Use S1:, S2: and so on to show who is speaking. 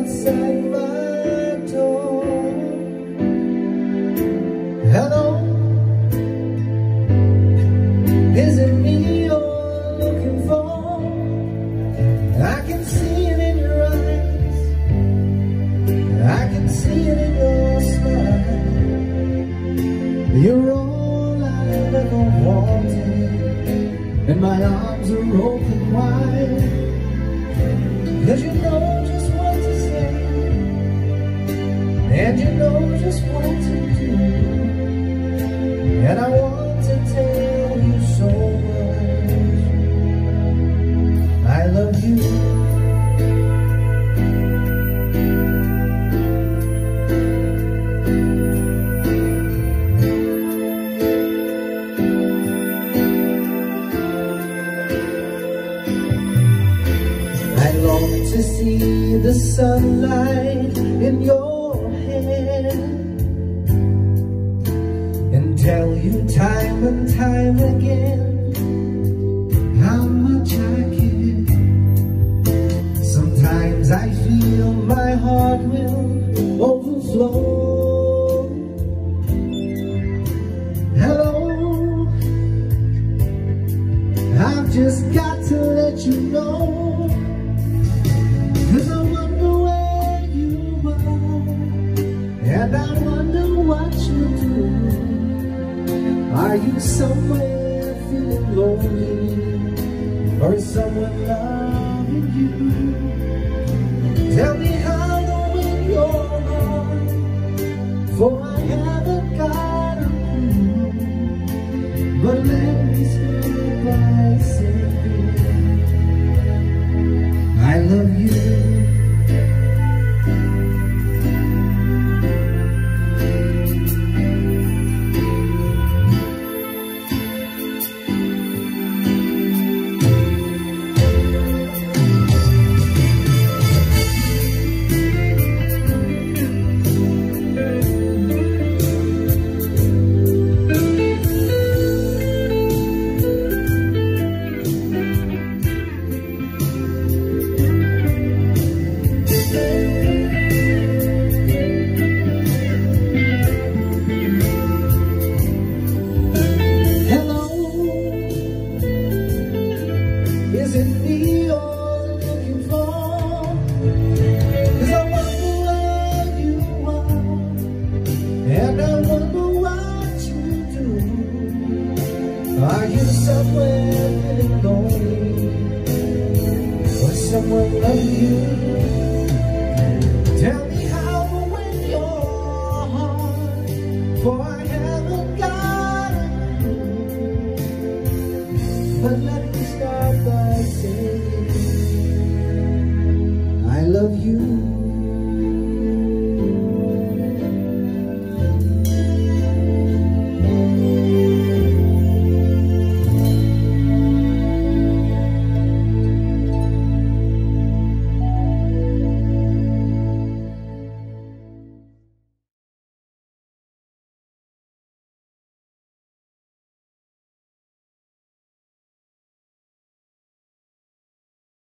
S1: outside my Hello Is it me you're looking for? I can see it in your eyes. I can see it in your smile you're all I've ever wanted. And my arms are open wide. Cause you know And you know just what to do. And I want to tell you so much. I love you. I long to see the sunlight in your tell you time and time again. How much I care. Sometimes I feel my heart will overflow. Hello. I've just got to let you know Are you somewhere feeling lonely? Or is someone loving you? Tell me how long in your heart For I haven't got a clue But let me start by saying I love you Are you somewhere lonely? Or someone love you? Tell me how to win your heart For I haven't got it But let me start by saying I love you